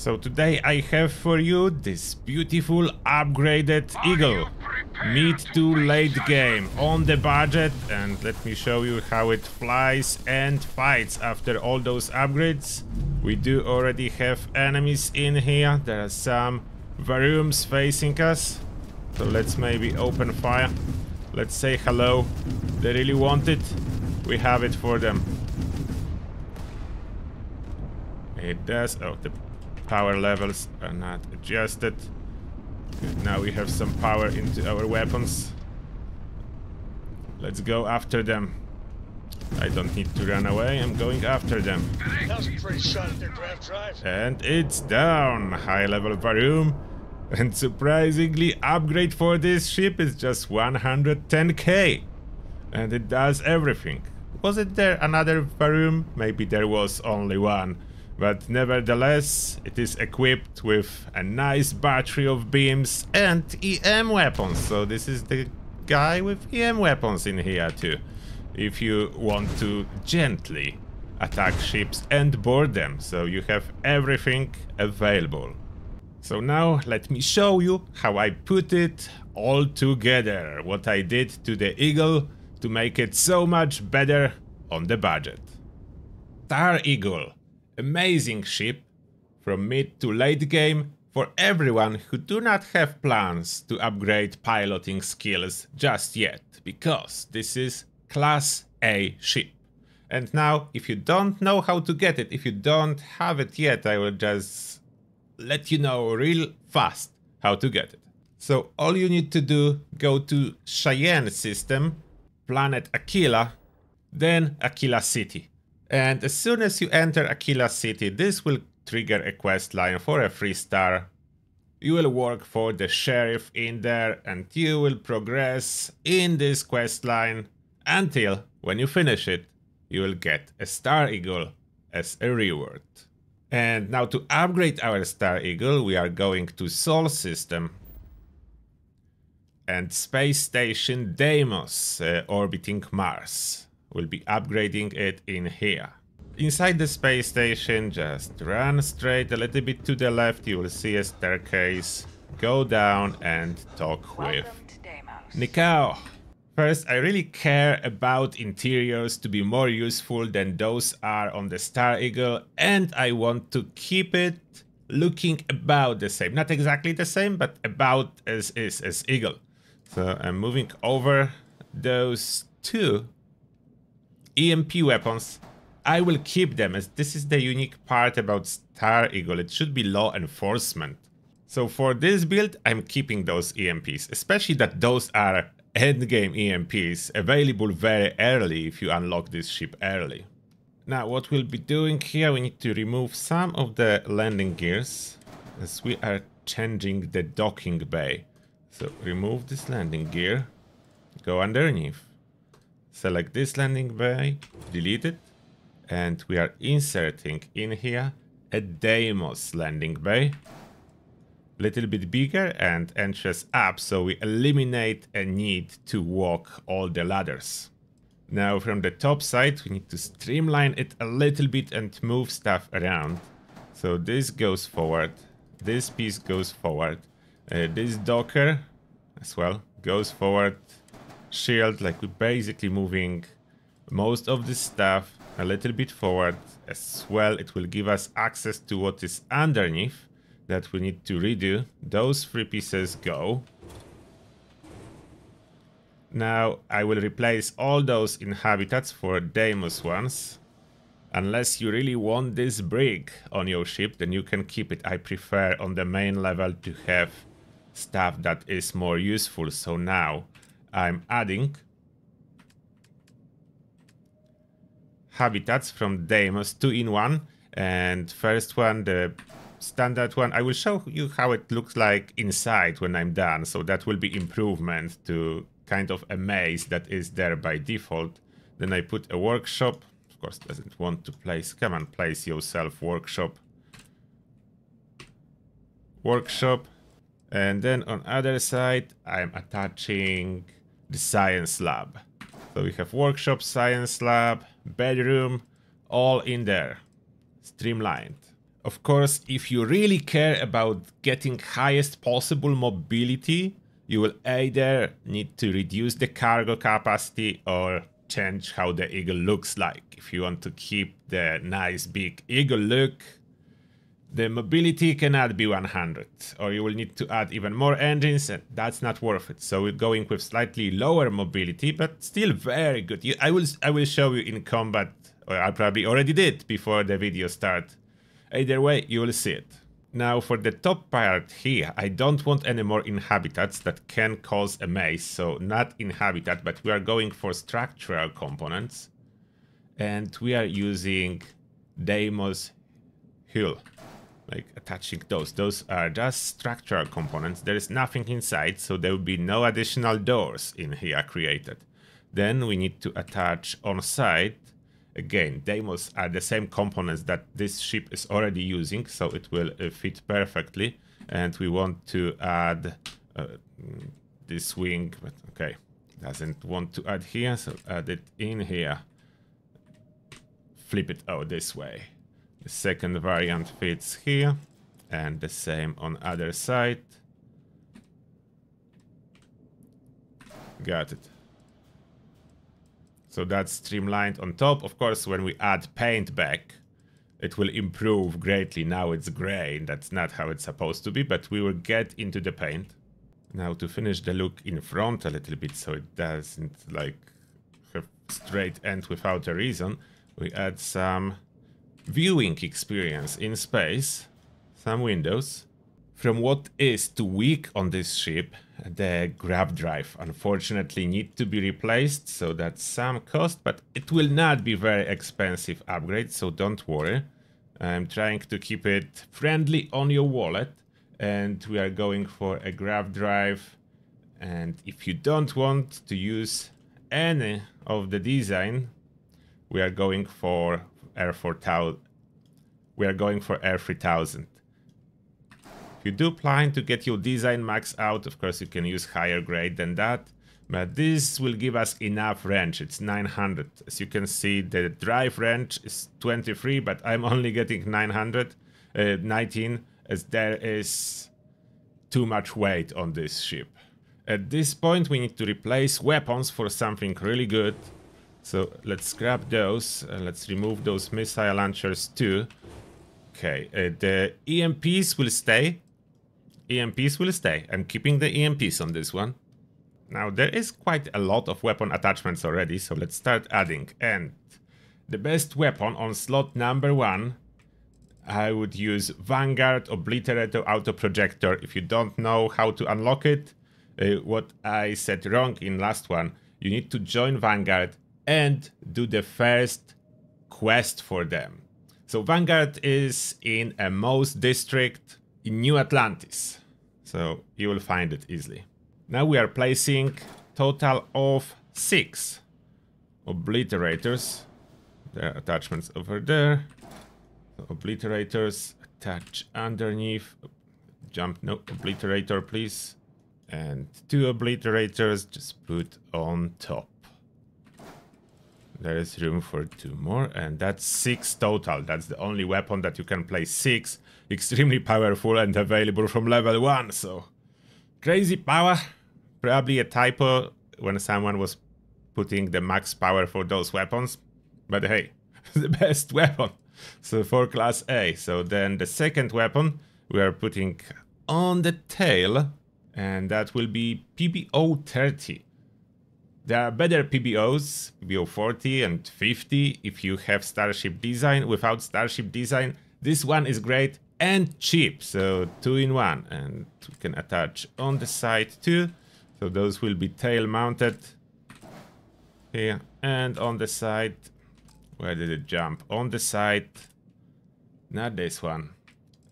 So today I have for you this beautiful upgraded Eagle. Mid to late game on the budget and let me show you how it flies and fights after all those upgrades. We do already have enemies in here. There are some Va'ruuns facing us. So let's maybe open fire. Let's say hello. They really want it. We have it for them. It does. Oh, the power levels are not adjusted. Good, now we have some power into our weapons. Let's go after them. I don't need to run away, I'm going after them. And it's down! High level Va'ruun. And surprisingly, upgrade for this ship is just 110k. And it does everything. Was it there another Va'ruun? Maybe there was only one. But nevertheless, it is equipped with a nice battery of beams and EM weapons. So this is the guy with EM weapons in here too. If you want to gently attack ships and board them. So you have everything available. So now let me show you how I put it all together. What I did to the Eagle to make it so much better on the budget. Star Eagle amazing ship from mid to late game for everyone who do not have plans to upgrade piloting skills just yet, because this is class A ship. And now, if you don't know how to get it, if you don't have it yet, I will just let you know real fast how to get it. So all you need to do, go to Cheyenne system, planet Akila, then Akila City. And as soon as you enter Akila City, this will trigger a quest line for a Freestar. You will work for the sheriff in there and you will progress in this quest line until when you finish it, you will get a Star Eagle as a reward. And now to upgrade our Star Eagle, we are going to Sol System and Space Station Deimos uh, orbiting Mars. We'll be upgrading it in here. Inside the space station, just run straight a little bit to the left, you will see a staircase. Go down and talk with Nikao. First, I really care about interiors to be more useful than those are on the Star Eagle, and I want to keep it looking about the same. Not exactly the same, but about as is as Eagle. So I'm moving over those two EMP weapons, I will keep them as this is the unique part about Star Eagle. It should be law enforcement. So for this build, I'm keeping those EMPs, especially that those are endgame EMPs available very early if you unlock this ship early. Now what we'll be doing here, we need to remove some of the landing gears as we are changing the docking bay. So remove this landing gear, go underneath select this landing bay, delete it, and we are inserting in here a Deimos landing bay. A little bit bigger and entrance up, so we eliminate a need to walk all the ladders. Now from the top side, we need to streamline it a little bit and move stuff around. So this goes forward, this piece goes forward, uh, this docker as well goes forward shield, like we're basically moving most of this stuff a little bit forward as well. It will give us access to what is underneath that we need to redo. Those three pieces go. Now I will replace all those inhabitants for Deimos ones. Unless you really want this brig on your ship, then you can keep it. I prefer on the main level to have stuff that is more useful. So now I'm adding habitats from Deimos, two in one. And first one, the standard one, I will show you how it looks like inside when I'm done. So that will be improvement to kind of a maze that is there by default. Then I put a workshop. Of course, doesn't want to place. Come on, place yourself workshop. Workshop. And then on other side, I'm attaching the science lab. So we have workshop, science lab, bedroom, all in there, streamlined. Of course, if you really care about getting highest possible mobility, you will either need to reduce the cargo capacity or change how the eagle looks like. If you want to keep the nice big eagle look, the mobility cannot be 100 or you will need to add even more engines and that's not worth it. So we're going with slightly lower mobility but still very good. I will i will show you in combat or i probably already did before the video start. Either way you will see it. Now for the top part here i don't want any more inhabitants that can cause a maze. So not inhabitat but we are going for structural components. And we are using deimos hull like attaching those. Those are just structural components. There is nothing inside, so there will be no additional doors in here created. Then we need to attach on site. Again, Deimos are the same components that this ship is already using, so it will uh, fit perfectly. And we want to add uh, this wing, but okay, doesn't want to add here, so add it in here. Flip it out this way. The second variant fits here and the same on other side. Got it. So that's streamlined on top. Of course, when we add paint back, it will improve greatly. Now it's gray. That's not how it's supposed to be, but we will get into the paint. Now to finish the look in front a little bit so it doesn't like have straight end without a reason, we add some viewing experience in space, some windows. From what is too weak on this ship, the grav drive unfortunately need to be replaced, so that's some cost, but it will not be very expensive upgrade, so don't worry. I'm trying to keep it friendly on your wallet, and we are going for a grav drive. And if you don't want to use any of the design, we are going for Air 4000. We are going for Air 3000. If you do plan to get your design max out, of course you can use higher grade than that. But this will give us enough range, it's 900. As you can see, the drive range is 23, but I'm only getting 900, uh, 19, as there is too much weight on this ship. At this point, we need to replace weapons for something really good. So let's scrap those. Uh, let's remove those missile launchers too. Okay, uh, the EMPs will stay. EMPs will stay. I'm keeping the EMPs on this one. Now, there is quite a lot of weapon attachments already, so let's start adding. And the best weapon on slot number one, I would use Vanguard Obliterator Auto Projector. If you don't know how to unlock it, uh, what I said wrong in last one, you need to join Vanguard and do the first quest for them. So Vanguard is in a MAST district in New Atlantis. So you will find it easily. Now we are placing total of six obliterators. There are attachments over there. So obliterators attach underneath. Jump, no, obliterator please. And two obliterators just put on top. There is room for two more, and that's six total. That's the only weapon that you can play six. Extremely powerful and available from level one, so... Crazy power. Probably a typo when someone was putting the max power for those weapons. But hey, the best weapon. So for class A. So then the second weapon we are putting on the tail. And that will be PBO 30. There are better PBOs, PBO 40 and 50 if you have Starship Design. Without Starship Design, this one is great and cheap, so two in one. And we can attach on the side too. So those will be tail mounted here and on the side. Where did it jump? On the side, not this one.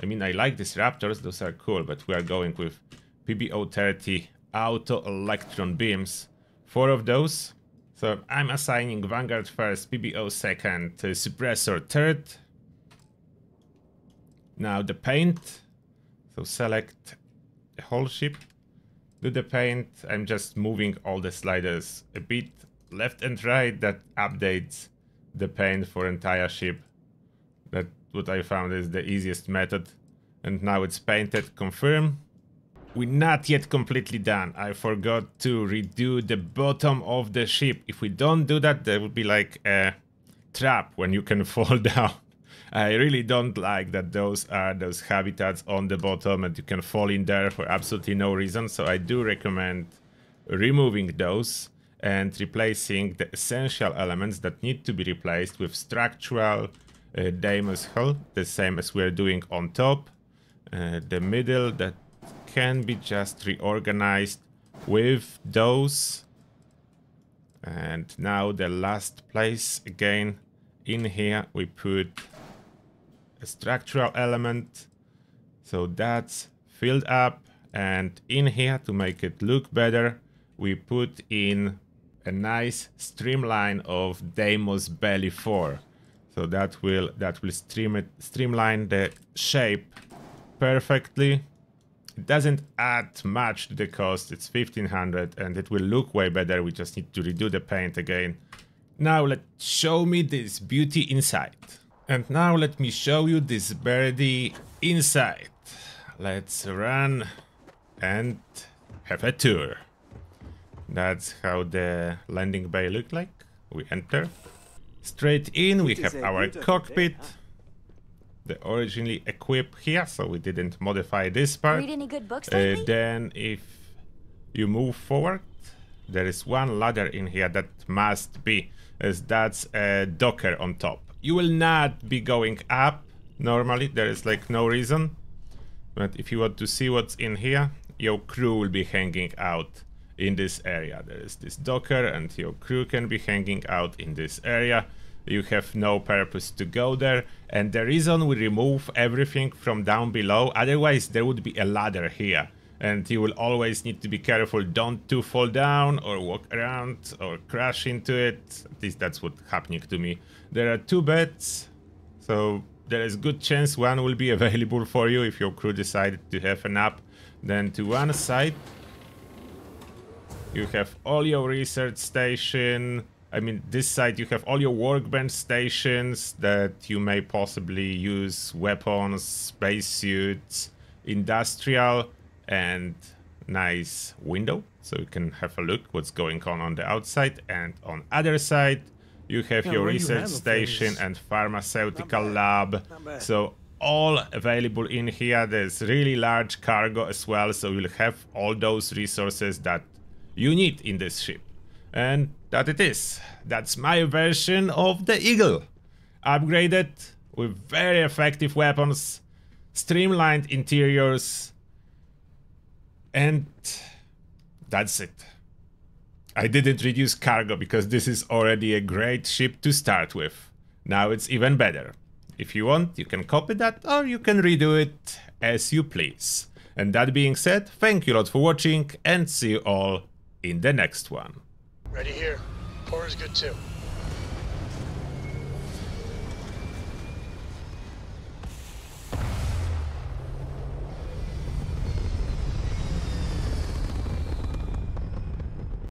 I mean, I like these Raptors, those are cool, but we are going with PBO 30 auto electron beams four of those. So I'm assigning Vanguard first, PBO second, uh, Suppressor third. Now the paint. So select the whole ship. Do the paint. I'm just moving all the sliders a bit left and right. That updates the paint for entire ship. That what I found is the easiest method. And now it's painted, confirm. We're not yet completely done. I forgot to redo the bottom of the ship. If we don't do that, there would be like a trap when you can fall down. I really don't like that those are those habitats on the bottom and you can fall in there for absolutely no reason. So I do recommend removing those and replacing the essential elements that need to be replaced with structural uh, Deimos hull, the same as we're doing on top. Uh, the middle that can be just reorganized with those. And now the last place again in here we put a structural element. So that's filled up and in here to make it look better we put in a nice streamline of Deimos belly 4. So that will that will stream it streamline the shape perfectly. It doesn't add much to the cost, it's 1500 and it will look way better, we just need to redo the paint again. Now let's show me this beauty inside. And now let me show you this birdie inside. Let's run and have a tour. That's how the landing bay looked like. We enter. Straight in, we have our cockpit. The originally equipped here, so we didn't modify this part. Read any good books Uh, then if you move forward, there is one ladder in here that must be, as that's a docker on top. You will not be going up normally, there is like no reason. But if you want to see what's in here, your crew will be hanging out in this area. There is this docker and your crew can be hanging out in this area. You have no purpose to go there. And the reason we remove everything from down below, otherwise there would be a ladder here. And you will always need to be careful don't to fall down or walk around or crash into it. At least that's what happening to me. There are two beds, so there is good chance one will be available for you if your crew decided to have a nap. Then to one side, you have all your research station. I mean, this side you have all your workbench stations that you may possibly use weapons, spacesuits, industrial, and nice window so you can have a look what's going on on the outside. And on other side, you have Yeah, your you research have station and pharmaceutical lab. So all available in here. There's really large cargo as well, so you'll have all those resources that you need in this ship. And that it is. That's my version of the Eagle. Upgraded with very effective weapons, streamlined interiors, and that's it. I didn't reduce cargo because this is already a great ship to start with. Now it's even better. If you want, you can copy that or you can redo it as you please. And that being said, thank you a lot for watching and see you all in the next one. Ready here. Core is good too.